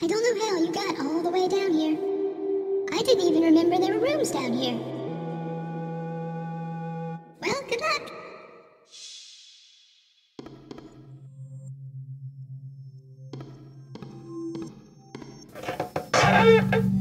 I don't know how you got all the way down here. I didn't even remember there were rooms down here. Well, good luck.